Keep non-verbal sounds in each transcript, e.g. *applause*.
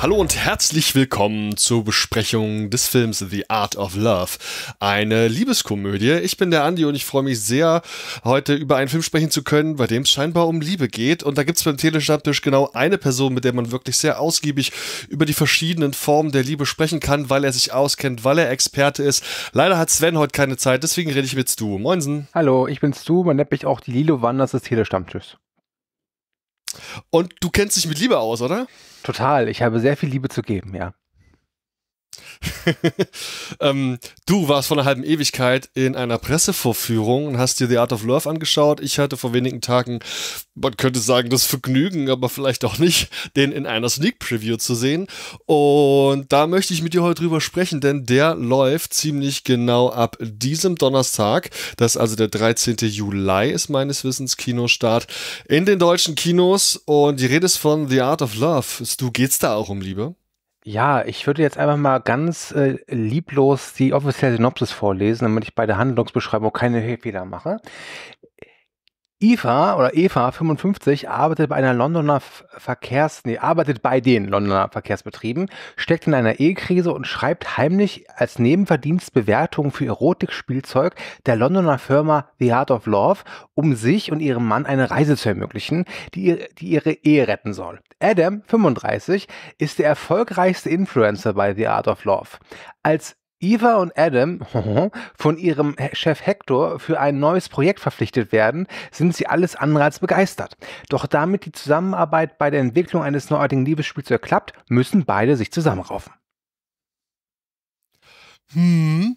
Hallo und herzlich willkommen zur Besprechung des Films The Art of Love. Eine Liebeskomödie. Ich bin der Andi und ich freue mich sehr, heute über einen Film sprechen zu können, bei dem es scheinbar um Liebe geht. Und da gibt es beim Telestammtisch genau eine Person, mit der man wirklich sehr ausgiebig über die verschiedenen Formen der Liebe sprechen kann, weil er sich auskennt, weil er Experte ist. Leider hat Sven heute keine Zeit, deswegen rede ich mit Stu. Moinsen. Hallo, ich bin Stu, man nennt mich auch die Lilo Wanders des Telestammtischs. Und du kennst dich mit Liebe aus, oder? Total. Ich habe sehr viel Liebe zu geben, ja. *laughs* ähm, du warst vor einer halben Ewigkeit in einer Pressevorführung und hast dir The Art of Love angeschaut. Ich hatte vor wenigen Tagen, man könnte sagen, das Vergnügen, aber vielleicht auch nicht, den in einer Sneak Preview zu sehen. Und da möchte ich mit dir heute drüber sprechen, denn der läuft ziemlich genau ab diesem Donnerstag. Das ist also der 13. Juli, ist meines Wissens Kinostart in den deutschen Kinos. Und die Rede ist von The Art of Love. Du geht's da auch um Liebe? Ja, ich würde jetzt einfach mal ganz äh, lieblos die offizielle Synopsis vorlesen, damit ich bei der Handlungsbeschreibung keine Fehler mache. Eva oder Eva 55 arbeitet bei einer Londoner Verkehrs nee, arbeitet bei den Londoner Verkehrsbetrieben, steckt in einer Ehekrise und schreibt heimlich als Nebenverdienst Bewertungen für Erotikspielzeug der Londoner Firma The Art of Love, um sich und ihrem Mann eine Reise zu ermöglichen, die, die ihre Ehe retten soll. Adam 35 ist der erfolgreichste Influencer bei The Art of Love. Als Eva und Adam *laughs* von ihrem Chef Hector für ein neues Projekt verpflichtet werden, sind sie alles andere als begeistert. Doch damit die Zusammenarbeit bei der Entwicklung eines neuartigen Liebesspielzeugs klappt, müssen beide sich zusammenraufen. Hm.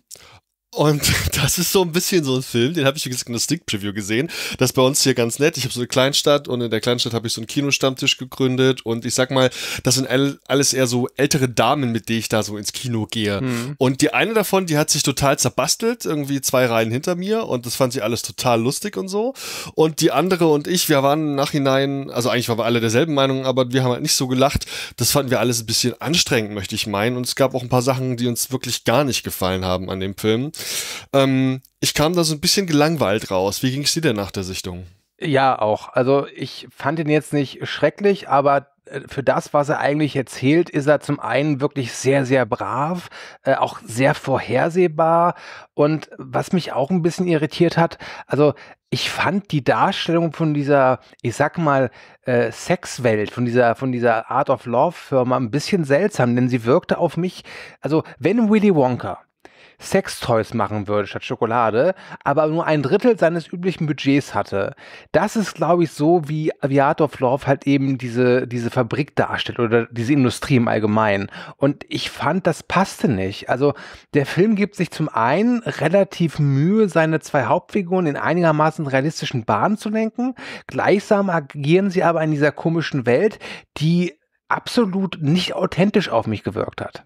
Und *laughs* das ist so ein bisschen so ein Film, den habe ich in der Stick Preview gesehen. Das ist bei uns hier ganz nett. Ich habe so eine Kleinstadt und in der Kleinstadt habe ich so einen Kinostammtisch gegründet und ich sag mal, das sind alles eher so ältere Damen, mit denen ich da so ins Kino gehe. Mhm. Und die eine davon, die hat sich total zerbastelt, irgendwie zwei Reihen hinter mir und das fand sie alles total lustig und so. Und die andere und ich, wir waren im Nachhinein, also eigentlich waren wir alle derselben Meinung, aber wir haben halt nicht so gelacht. Das fanden wir alles ein bisschen anstrengend, möchte ich meinen. Und es gab auch ein paar Sachen, die uns wirklich gar nicht gefallen haben an dem Film. Ähm, ich kam da so ein bisschen gelangweilt raus. Wie ging es dir denn nach der Sichtung? Ja, auch. Also ich fand ihn jetzt nicht schrecklich, aber äh, für das, was er eigentlich erzählt, ist er zum einen wirklich sehr, sehr brav, äh, auch sehr vorhersehbar. Und was mich auch ein bisschen irritiert hat, also ich fand die Darstellung von dieser, ich sag mal, äh, Sexwelt, von dieser, von dieser Art of Love Firma ein bisschen seltsam, denn sie wirkte auf mich, also wenn Willy Wonka Sextoys machen würde statt Schokolade, aber nur ein Drittel seines üblichen Budgets hatte. Das ist, glaube ich, so, wie Aviator of halt eben diese, diese Fabrik darstellt oder diese Industrie im Allgemeinen. Und ich fand, das passte nicht. Also der Film gibt sich zum einen relativ Mühe, seine zwei Hauptfiguren in einigermaßen realistischen Bahnen zu lenken. Gleichsam agieren sie aber in dieser komischen Welt, die absolut nicht authentisch auf mich gewirkt hat.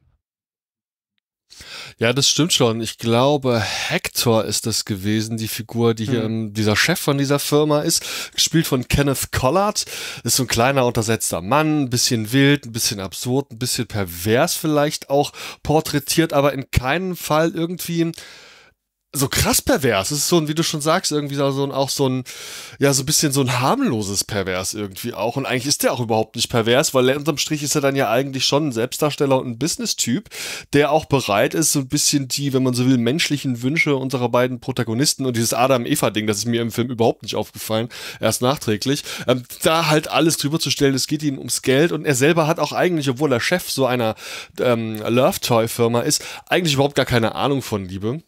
Ja, das stimmt schon. Ich glaube, Hector ist das gewesen, die Figur, die hier mhm. dieser Chef von dieser Firma ist, gespielt von Kenneth Collard. Ist so ein kleiner, untersetzter Mann, ein bisschen wild, ein bisschen absurd, ein bisschen pervers vielleicht auch porträtiert, aber in keinem Fall irgendwie so krass pervers. Es ist so ein, wie du schon sagst, irgendwie so ein, auch so ein, ja, so ein bisschen so ein harmloses Pervers irgendwie auch. Und eigentlich ist der auch überhaupt nicht pervers, weil unterm Strich ist er dann ja eigentlich schon ein Selbstdarsteller und ein Business-Typ, der auch bereit ist, so ein bisschen die, wenn man so will, menschlichen Wünsche unserer beiden Protagonisten und dieses Adam-Eva-Ding, das ist mir im Film überhaupt nicht aufgefallen, erst nachträglich, ähm, da halt alles drüber zu stellen, es geht ihm ums Geld und er selber hat auch eigentlich, obwohl er Chef so einer ähm, Love-Toy-Firma ist, eigentlich überhaupt gar keine Ahnung von Liebe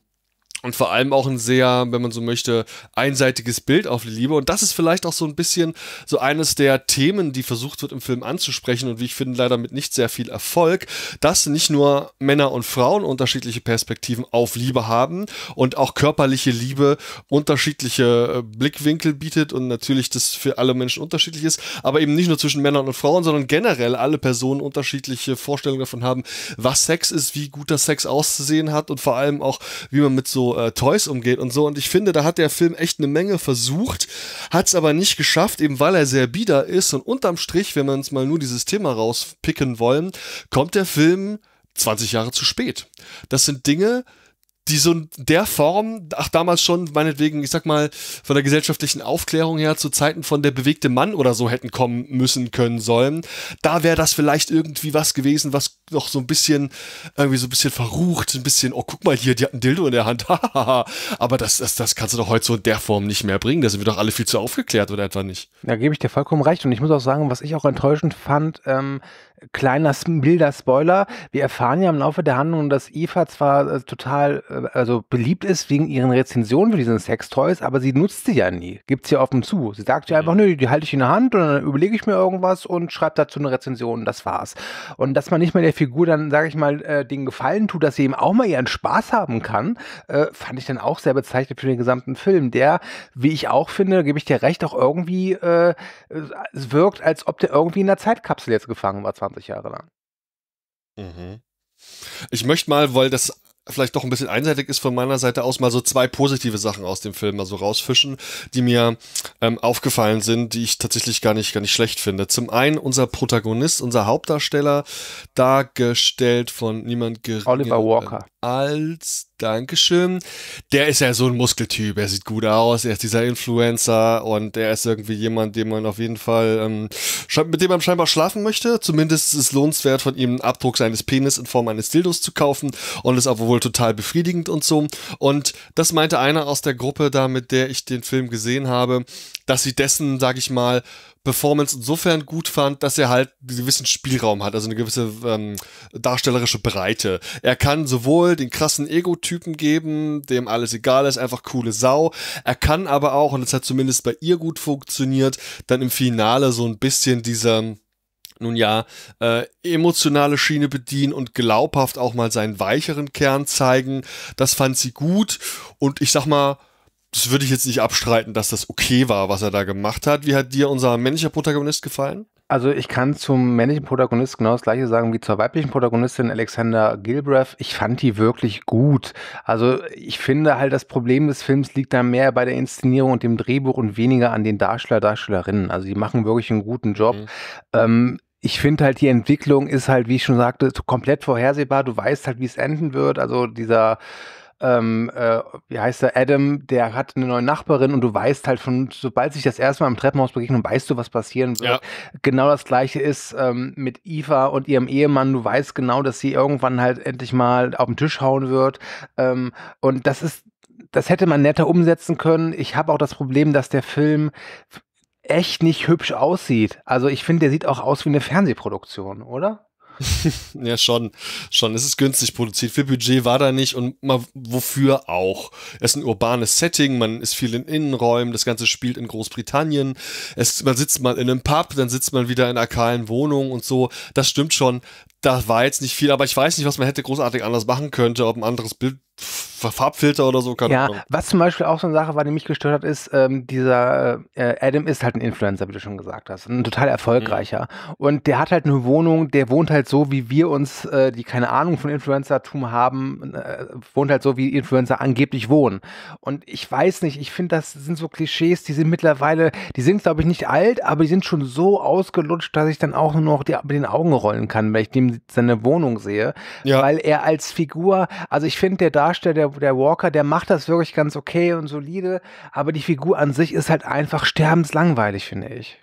und vor allem auch ein sehr, wenn man so möchte, einseitiges Bild auf die Liebe. Und das ist vielleicht auch so ein bisschen so eines der Themen, die versucht wird im Film anzusprechen und wie ich finde, leider mit nicht sehr viel Erfolg, dass nicht nur Männer und Frauen unterschiedliche Perspektiven auf Liebe haben und auch körperliche Liebe unterschiedliche äh, Blickwinkel bietet und natürlich das für alle Menschen unterschiedlich ist, aber eben nicht nur zwischen Männern und Frauen, sondern generell alle Personen unterschiedliche Vorstellungen davon haben, was Sex ist, wie guter Sex auszusehen hat und vor allem auch, wie man mit so äh, Toys umgeht und so. Und ich finde, da hat der Film echt eine Menge versucht, hat es aber nicht geschafft, eben weil er sehr bieder ist. Und unterm Strich, wenn wir uns mal nur dieses Thema rauspicken wollen, kommt der Film 20 Jahre zu spät. Das sind Dinge, die so in der Form, ach damals schon, meinetwegen, ich sag mal, von der gesellschaftlichen Aufklärung her zu Zeiten von der bewegte Mann oder so hätten kommen müssen können sollen. Da wäre das vielleicht irgendwie was gewesen, was noch so ein bisschen, irgendwie so ein bisschen verrucht, ein bisschen, oh, guck mal hier, die hat ein Dildo in der Hand, *laughs* aber das, das, das kannst du doch heute so in der Form nicht mehr bringen, da sind wir doch alle viel zu aufgeklärt, oder etwa nicht? Da gebe ich dir vollkommen recht und ich muss auch sagen, was ich auch enttäuschend fand, ähm, kleiner, milder Spoiler, wir erfahren ja im Laufe der Handlung, dass Eva zwar äh, total, äh, also beliebt ist wegen ihren Rezensionen für diesen Sextoys, aber sie nutzt sie ja nie, gibt sie offen zu. Sie sagt ja einfach, nö, die halte ich in der Hand und dann überlege ich mir irgendwas und schreibe dazu eine Rezension, das war's. Und dass man nicht mehr der Figur dann, sage ich mal, äh, den Gefallen tut, dass sie eben auch mal ihren Spaß haben kann, äh, fand ich dann auch sehr bezeichnend für den gesamten Film, der, wie ich auch finde, gebe ich dir recht, auch irgendwie äh, es wirkt, als ob der irgendwie in der Zeitkapsel jetzt gefangen war, 20 Jahre lang. Mhm. Ich möchte mal, weil das vielleicht doch ein bisschen einseitig ist von meiner Seite aus, mal so zwei positive Sachen aus dem Film mal so rausfischen, die mir ähm, aufgefallen sind, die ich tatsächlich gar nicht, gar nicht schlecht finde. Zum einen unser Protagonist, unser Hauptdarsteller, dargestellt von niemand geringer Oliver Walker. Als Dankeschön. Der ist ja so ein Muskeltyp, er sieht gut aus, er ist dieser Influencer und er ist irgendwie jemand, den man auf jeden Fall, ähm, mit dem man scheinbar schlafen möchte. Zumindest ist es lohnenswert, von ihm einen Abdruck seines Penis in Form eines Dildos zu kaufen und ist aber wohl total befriedigend und so. Und das meinte einer aus der Gruppe da, mit der ich den Film gesehen habe, dass sie dessen, sag ich mal, Performance insofern gut fand, dass er halt einen gewissen Spielraum hat, also eine gewisse ähm, darstellerische Breite. Er kann sowohl den krassen Ego-Typen geben, dem alles egal ist, einfach coole Sau. Er kann aber auch, und das hat zumindest bei ihr gut funktioniert, dann im Finale so ein bisschen dieser nun ja, äh, emotionale Schiene bedienen und glaubhaft auch mal seinen weicheren Kern zeigen. Das fand sie gut. Und ich sag mal, das würde ich jetzt nicht abstreiten, dass das okay war, was er da gemacht hat. Wie hat dir unser männlicher Protagonist gefallen? Also ich kann zum männlichen Protagonist genau das gleiche sagen wie zur weiblichen Protagonistin Alexander Gilbreth. Ich fand die wirklich gut. Also ich finde halt, das Problem des Films liegt da mehr bei der Inszenierung und dem Drehbuch und weniger an den Darsteller, Darstellerinnen. Also die machen wirklich einen guten Job. Mhm. Ähm, ich finde halt, die Entwicklung ist halt, wie ich schon sagte, komplett vorhersehbar. Du weißt halt, wie es enden wird. Also dieser ähm, äh, wie heißt der, Adam, der hat eine neue Nachbarin und du weißt halt von, sobald sich das erste Mal im Treppenhaus begegnen, weißt du, was passieren wird. Ja. Genau das gleiche ist ähm, mit Eva und ihrem Ehemann. Du weißt genau, dass sie irgendwann halt endlich mal auf den Tisch hauen wird. Ähm, und das ist, das hätte man netter umsetzen können. Ich habe auch das Problem, dass der Film echt nicht hübsch aussieht. Also ich finde, der sieht auch aus wie eine Fernsehproduktion, oder? *laughs* ja, schon. Schon. Es ist günstig produziert. Viel Budget war da nicht und mal wofür auch. Es ist ein urbanes Setting, man ist viel in Innenräumen, das Ganze spielt in Großbritannien. Es, man sitzt mal in einem Pub, dann sitzt man wieder in einer kahlen Wohnung und so. Das stimmt schon. Da war jetzt nicht viel, aber ich weiß nicht, was man hätte großartig anders machen könnte, ob ein anderes Bild Farbfilter oder so. Keine ja, Ahnung. was zum Beispiel auch so eine Sache war, die mich gestört hat, ist, ähm, dieser äh, Adam ist halt ein Influencer, wie du schon gesagt hast. Ein total erfolgreicher. Mhm. Und der hat halt eine Wohnung, der wohnt halt so, wie wir uns, äh, die keine Ahnung von Influencertum haben, äh, wohnt halt so, wie Influencer angeblich wohnen. Und ich weiß nicht, ich finde, das sind so Klischees, die sind mittlerweile, die sind, glaube ich, nicht alt, aber die sind schon so ausgelutscht, dass ich dann auch nur noch die, mit den Augen rollen kann, wenn ich dem seine Wohnung sehe. Ja. Weil er als Figur, also ich finde, der Darsteller, der der, Walker, der macht das wirklich ganz okay und solide, aber die Figur an sich ist halt einfach sterbenslangweilig, finde ich.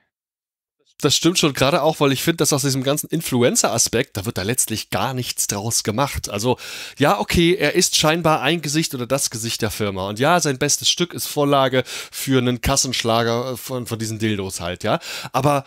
Das stimmt schon, gerade auch, weil ich finde, dass aus diesem ganzen Influencer-Aspekt, da wird da letztlich gar nichts draus gemacht. Also, ja, okay, er ist scheinbar ein Gesicht oder das Gesicht der Firma. Und ja, sein bestes Stück ist Vorlage für einen Kassenschlager von, von diesen Dildos halt, ja. Aber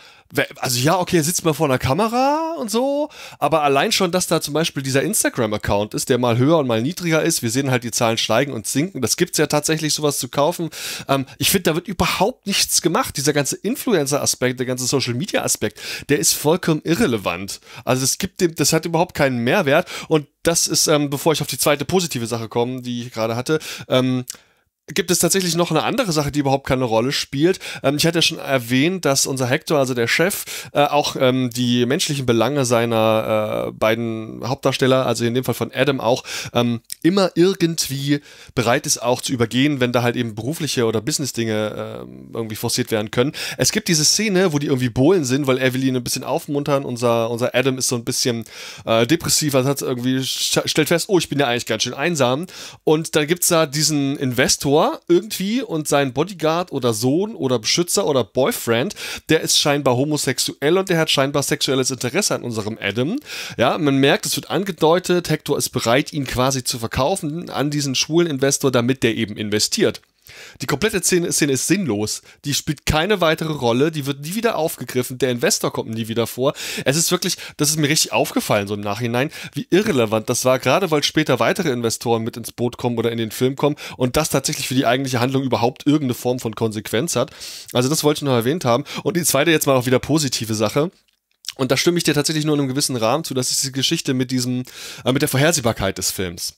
also ja, okay, er sitzt mal vor einer Kamera und so, aber allein schon, dass da zum Beispiel dieser Instagram-Account ist, der mal höher und mal niedriger ist, wir sehen halt die Zahlen steigen und sinken, das gibt's ja tatsächlich, sowas zu kaufen. Ähm, ich finde, da wird überhaupt nichts gemacht. Dieser ganze Influencer-Aspekt, der ganze Social-Media-Aspekt, der ist vollkommen irrelevant. Also es gibt dem, das hat überhaupt keinen Mehrwert und das ist, ähm, bevor ich auf die zweite positive Sache komme, die ich gerade hatte, ähm, gibt es tatsächlich noch eine andere Sache, die überhaupt keine Rolle spielt. Ähm, ich hatte ja schon erwähnt, dass unser Hector, also der Chef, äh, auch ähm, die menschlichen Belange seiner äh, beiden Hauptdarsteller, also in dem Fall von Adam auch, ähm, immer irgendwie bereit ist auch zu übergehen, wenn da halt eben berufliche oder Business-Dinge äh, irgendwie forciert werden können. Es gibt diese Szene, wo die irgendwie bohlen sind, weil ihn ein bisschen aufmuntern. Unser, unser Adam ist so ein bisschen äh, depressiv, also hat irgendwie stellt fest, oh, ich bin ja eigentlich ganz schön einsam. Und dann gibt's da diesen Investor, Tor irgendwie und sein Bodyguard oder Sohn oder Beschützer oder Boyfriend, der ist scheinbar homosexuell und der hat scheinbar sexuelles Interesse an unserem Adam. Ja, man merkt, es wird angedeutet, Hector ist bereit, ihn quasi zu verkaufen an diesen schwulen Investor, damit der eben investiert. Die komplette Szene, Szene, ist sinnlos. Die spielt keine weitere Rolle. Die wird nie wieder aufgegriffen. Der Investor kommt nie wieder vor. Es ist wirklich, das ist mir richtig aufgefallen, so im Nachhinein, wie irrelevant das war, gerade weil später weitere Investoren mit ins Boot kommen oder in den Film kommen und das tatsächlich für die eigentliche Handlung überhaupt irgendeine Form von Konsequenz hat. Also das wollte ich noch erwähnt haben. Und die zweite jetzt mal auch wieder positive Sache. Und da stimme ich dir tatsächlich nur in einem gewissen Rahmen zu. Das ist die Geschichte mit diesem, äh, mit der Vorhersehbarkeit des Films.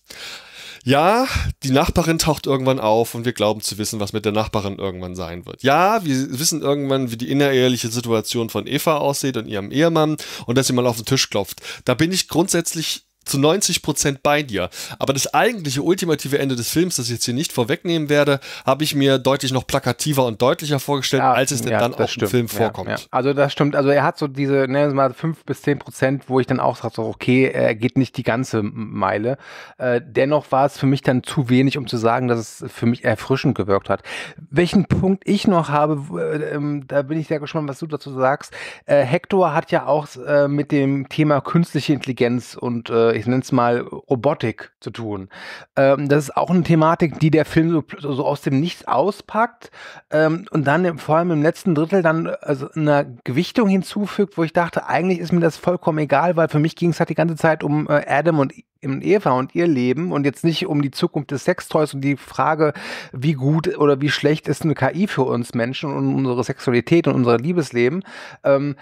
Ja, die Nachbarin taucht irgendwann auf und wir glauben zu wissen, was mit der Nachbarin irgendwann sein wird. Ja, wir wissen irgendwann, wie die innereheliche Situation von Eva aussieht und ihrem Ehemann und dass sie mal auf den Tisch klopft. Da bin ich grundsätzlich zu 90 Prozent bei dir. Aber das eigentliche ultimative Ende des Films, das ich jetzt hier nicht vorwegnehmen werde, habe ich mir deutlich noch plakativer und deutlicher vorgestellt, ja, als es denn ja, dann auch im Film ja, vorkommt. Also das stimmt. Also er hat so diese, nennen wir mal fünf bis zehn Prozent, wo ich dann auch sage, so, okay, er geht nicht die ganze Meile. Äh, dennoch war es für mich dann zu wenig, um zu sagen, dass es für mich erfrischend gewirkt hat. Welchen Punkt ich noch habe, äh, ähm, da bin ich sehr gespannt, was du dazu sagst. Äh, Hector hat ja auch äh, mit dem Thema künstliche Intelligenz und äh, ich nenne es mal Robotik zu tun. Ähm, das ist auch eine Thematik, die der Film so, so aus dem Nichts auspackt ähm, und dann im, vor allem im letzten Drittel dann also eine Gewichtung hinzufügt, wo ich dachte, eigentlich ist mir das vollkommen egal, weil für mich ging es halt die ganze Zeit um äh, Adam und Eva und ihr Leben und jetzt nicht um die Zukunft des Sextoys und die Frage, wie gut oder wie schlecht ist eine KI für uns Menschen und unsere Sexualität und unser Liebesleben. Ähm,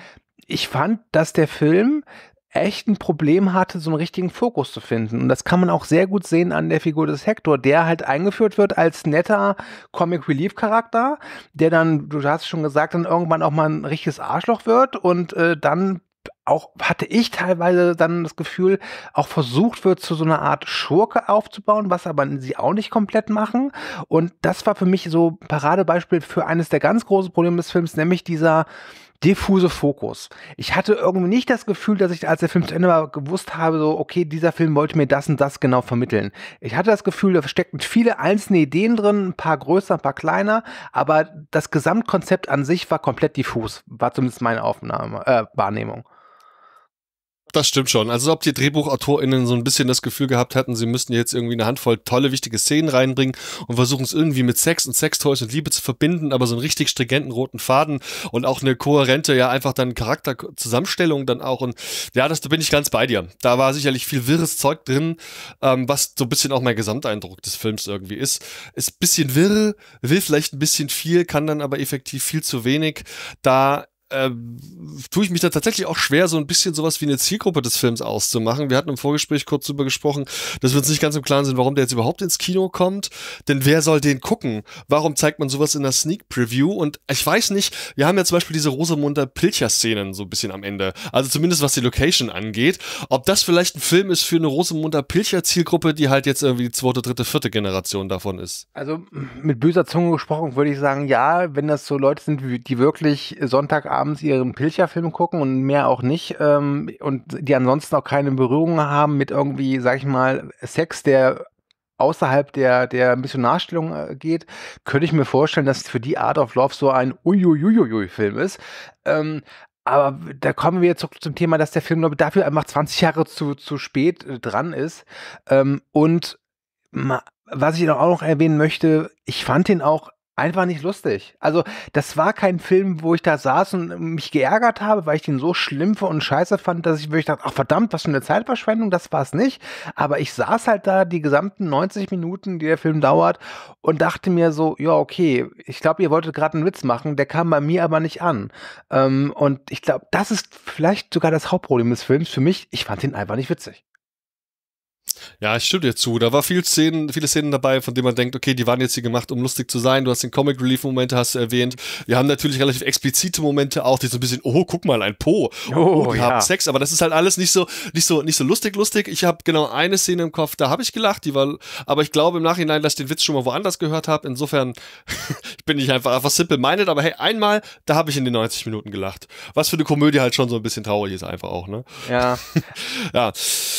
ich fand, dass der Film echt ein Problem hatte, so einen richtigen Fokus zu finden. Und das kann man auch sehr gut sehen an der Figur des Hector, der halt eingeführt wird als netter Comic Relief Charakter, der dann, du hast schon gesagt, dann irgendwann auch mal ein richtiges Arschloch wird und äh, dann auch hatte ich teilweise dann das Gefühl, auch versucht wird, zu so einer Art Schurke aufzubauen, was aber sie auch nicht komplett machen. Und das war für mich so ein Paradebeispiel für eines der ganz großen Probleme des Films, nämlich dieser diffuse Fokus. Ich hatte irgendwie nicht das Gefühl, dass ich, als der Film zu Ende war, gewusst habe, so, okay, dieser Film wollte mir das und das genau vermitteln. Ich hatte das Gefühl, da steckten viele einzelne Ideen drin, ein paar größer, ein paar kleiner, aber das Gesamtkonzept an sich war komplett diffus, war zumindest meine Aufnahme, äh, Wahrnehmung. Das stimmt schon. Also ob die DrehbuchautorInnen so ein bisschen das Gefühl gehabt hätten, sie müssten jetzt irgendwie eine Handvoll tolle, wichtige Szenen reinbringen und versuchen es irgendwie mit Sex und Sextoys und Liebe zu verbinden, aber so einen richtig stringenten roten Faden und auch eine kohärente, ja einfach dann Charakterzusammenstellung dann auch und ja, das, da bin ich ganz bei dir. Da war sicherlich viel wirres Zeug drin, ähm, was so ein bisschen auch mein Gesamteindruck des Films irgendwie ist. Ist bisschen wirr, will vielleicht ein bisschen viel, kann dann aber effektiv viel zu wenig. Da äh, tue ich mich da tatsächlich auch schwer, so ein bisschen sowas wie eine Zielgruppe des Films auszumachen. Wir hatten im Vorgespräch kurz drüber gesprochen, dass wir uns nicht ganz im Klaren sind, warum der jetzt überhaupt ins Kino kommt. Denn wer soll den gucken? Warum zeigt man sowas in der Sneak Preview? Und ich weiß nicht, wir haben ja zum Beispiel diese Rosamunde Pilcher-Szenen so ein bisschen am Ende. Also zumindest was die Location angeht. Ob das vielleicht ein Film ist für eine Rosamunde Pilcher-Zielgruppe, die halt jetzt irgendwie die zweite, dritte, vierte Generation davon ist. Also mit böser Zunge gesprochen würde ich sagen, ja, wenn das so Leute sind, die wirklich Sonntagabend abends ihren Pilcher-Film gucken und mehr auch nicht ähm, und die ansonsten auch keine Berührung haben mit irgendwie, sag ich mal, Sex, der außerhalb der, der Missionarstellung äh, geht, könnte ich mir vorstellen, dass für die Art of Love so ein Uiuiuiui-Film ist. Ähm, aber da kommen wir jetzt zum Thema, dass der Film glaube dafür einfach 20 Jahre zu, zu spät äh, dran ist. Ähm, und was ich auch noch erwähnen möchte, ich fand ihn auch einfach nicht lustig. Also, das war kein Film, wo ich da saß und mich geärgert habe, weil ich den so schlimm und scheiße fand, dass ich wirklich dachte, ach verdammt, was für eine Zeitverschwendung, das war es nicht. Aber ich saß halt da die gesamten 90 Minuten, die der Film dauert, und dachte mir so, ja, okay, ich glaube, ihr wolltet gerade einen Witz machen, der kam bei mir aber nicht an. Ähm, und ich glaube, das ist vielleicht sogar das Hauptproblem des Films für mich. Ich fand ihn einfach nicht witzig. Ja, ich stimme dir zu. Da war viel Szenen, viele Szenen dabei, von denen man denkt, okay, die waren jetzt hier gemacht, um lustig zu sein. Du hast den Comic Relief Momente hast du erwähnt. Wir haben natürlich relativ explizite Momente auch, die so ein bisschen, oh, guck mal, ein Po. Oh, oh die ja. haben Sex, aber das ist halt alles nicht so, nicht so, nicht so lustig, lustig. Ich habe genau eine Szene im Kopf, da habe ich gelacht, die war, aber ich glaube im Nachhinein, dass ich den Witz schon mal woanders gehört habe. Insofern *laughs* ich bin ich einfach einfach simple minded, aber hey, einmal, da habe ich in den 90 Minuten gelacht. Was für eine Komödie halt schon so ein bisschen traurig ist einfach auch, ne? Ja. *laughs* ja.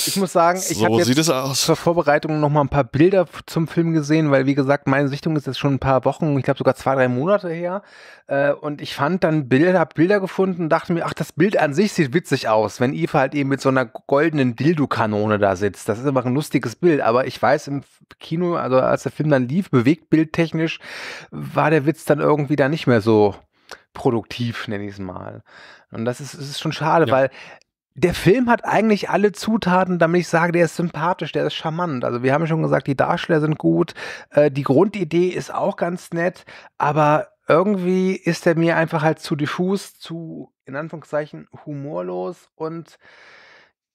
Ich muss sagen, ich so habe jetzt zur Vorbereitung noch mal ein paar Bilder zum Film gesehen, weil wie gesagt, meine Sichtung ist jetzt schon ein paar Wochen, ich glaube sogar zwei, drei Monate her. Äh, und ich fand dann Bilder, hab Bilder gefunden und dachte mir, ach, das Bild an sich sieht witzig aus, wenn Eva halt eben mit so einer goldenen Dildo-Kanone da sitzt. Das ist einfach ein lustiges Bild. Aber ich weiß, im Kino, also als der Film dann lief, bewegt bildtechnisch, war der Witz dann irgendwie da nicht mehr so produktiv, nenne ich es mal. Und das ist, ist schon schade, ja. weil der Film hat eigentlich alle Zutaten, damit ich sage, der ist sympathisch, der ist charmant. Also wir haben schon gesagt, die Darsteller sind gut, äh, die Grundidee ist auch ganz nett, aber irgendwie ist er mir einfach halt zu diffus, zu, in Anführungszeichen, humorlos und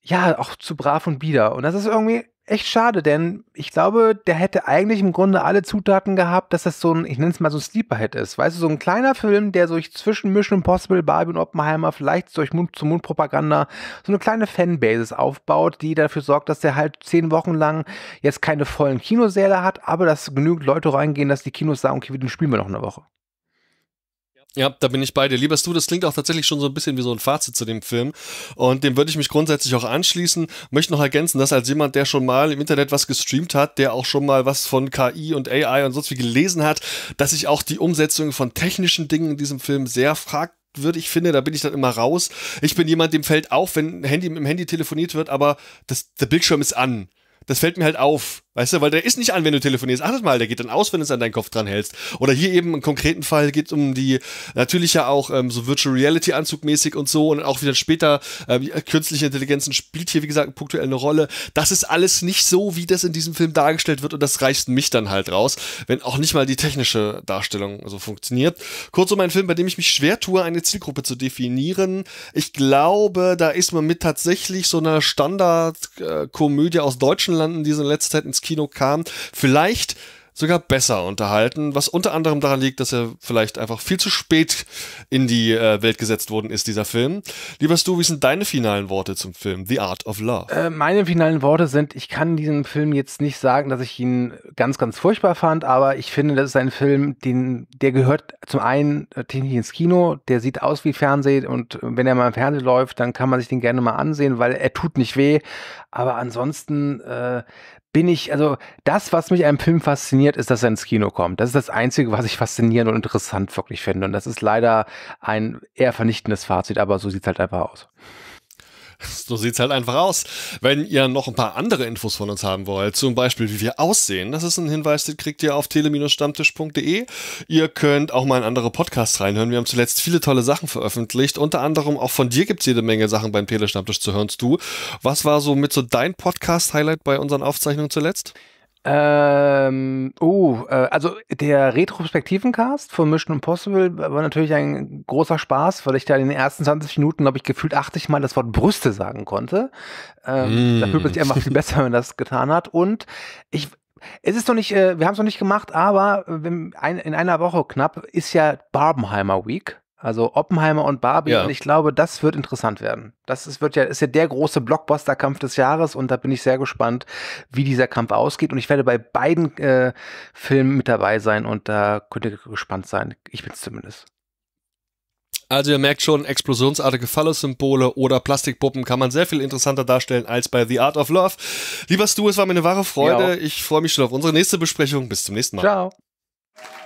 ja, auch zu brav und bieder. Und das ist irgendwie echt schade, denn ich glaube, der hätte eigentlich im Grunde alle Zutaten gehabt, dass das so ein, ich nenne es mal so ein Sleeper-Hit ist. Weißt du, so ein kleiner Film, der durch zwischen Mission Impossible, Barbie und Oppenheimer vielleicht durch Mund-zu-Mund-Propaganda so eine kleine Fanbasis aufbaut, die dafür sorgt, dass der halt zehn Wochen lang jetzt keine vollen Kinosäle hat, aber dass genügend Leute reingehen, dass die Kinos sagen, okay, den spielen wir noch eine Woche. Ja, da bin ich bei dir. Lieber du, das klingt auch tatsächlich schon so ein bisschen wie so ein Fazit zu dem Film. Und dem würde ich mich grundsätzlich auch anschließen. Möchte noch ergänzen, dass als jemand, der schon mal im Internet was gestreamt hat, der auch schon mal was von KI und AI und sonst wie gelesen hat, dass ich auch die Umsetzung von technischen Dingen in diesem Film sehr fragwürdig finde, da bin ich dann immer raus. Ich bin jemand, dem fällt auf, wenn Handy, im Handy telefoniert wird, aber das, der Bildschirm ist an. Das fällt mir halt auf. Weißt du, weil der ist nicht an, wenn du telefonierst. Achtet mal, der geht dann aus, wenn du es an deinen Kopf dran hältst. Oder hier eben im konkreten Fall geht es um die, natürlich ja auch ähm, so Virtual Reality Anzugmäßig und so und auch wieder später, äh, künstliche Intelligenzen spielt hier, wie gesagt, punktuell eine Rolle. Das ist alles nicht so, wie das in diesem Film dargestellt wird und das reißt mich dann halt raus, wenn auch nicht mal die technische Darstellung so funktioniert. Kurzum, ein Film, bei dem ich mich schwer tue, eine Zielgruppe zu definieren. Ich glaube, da ist man mit tatsächlich so einer Standardkomödie äh, aus deutschen Landen, die so in letzter Zeit ins Kino kam, vielleicht sogar besser unterhalten, was unter anderem daran liegt, dass er vielleicht einfach viel zu spät in die äh, Welt gesetzt worden ist, dieser Film. Lieber Stu, wie sind deine finalen Worte zum Film The Art of Love? Äh, meine finalen Worte sind, ich kann diesen Film jetzt nicht sagen, dass ich ihn ganz, ganz furchtbar fand, aber ich finde, das ist ein Film, den, der gehört zum einen nicht ins Kino, der sieht aus wie Fernsehen und wenn er mal im Fernsehen läuft, dann kann man sich den gerne mal ansehen, weil er tut nicht weh, aber ansonsten äh, bin ich, also das, was mich einem Film fasziniert, ist, dass er ins Kino kommt. Das ist das Einzige, was ich faszinierend und interessant wirklich finde. Und das ist leider ein eher vernichtendes Fazit, aber so sieht es halt einfach aus. *laughs* So sieht's halt einfach aus. Wenn ihr noch ein paar andere Infos von uns haben wollt, zum Beispiel wie wir aussehen, das ist ein Hinweis, den kriegt ihr auf tele-stammtisch.de. Ihr könnt auch mal in andere Podcasts reinhören. Wir haben zuletzt viele tolle Sachen veröffentlicht. Unter anderem auch von dir gibt's jede Menge Sachen beim Tele-Stammtisch zu hören. Du, was war so mit so dein Podcast-Highlight bei unseren Aufzeichnungen zuletzt? Ähm, oh, äh, also der Retrospektivencast von Mission Impossible war natürlich ein großer Spaß, weil ich da in den ersten 20 Minuten, glaube ich, gefühlt 80 Mal das Wort Brüste sagen konnte. Ähm, mm. Da fühlt man sich einfach viel besser, wenn man das getan hat. Und ich, es ist noch nicht, äh, wir haben es noch nicht gemacht, aber in einer Woche knapp ist ja Barbenheimer Week. Also Oppenheimer und Barbie. Ja. Und ich glaube, das wird interessant werden. Das ist, wird ja, ist ja der große Blockbuster-Kampf des Jahres und da bin ich sehr gespannt, wie dieser Kampf ausgeht. Und ich werde bei beiden äh, Filmen mit dabei sein und da könnt ihr gespannt sein. Ich bin es zumindest. Also ihr merkt schon, explosionsartige Phallus-Symbole oder Plastikpuppen kann man sehr viel interessanter darstellen als bei The Art of Love. Lieber Stu, es war mir eine wahre Freude. Ja. Ich freue mich schon auf unsere nächste Besprechung. Bis zum nächsten Mal. Ciao.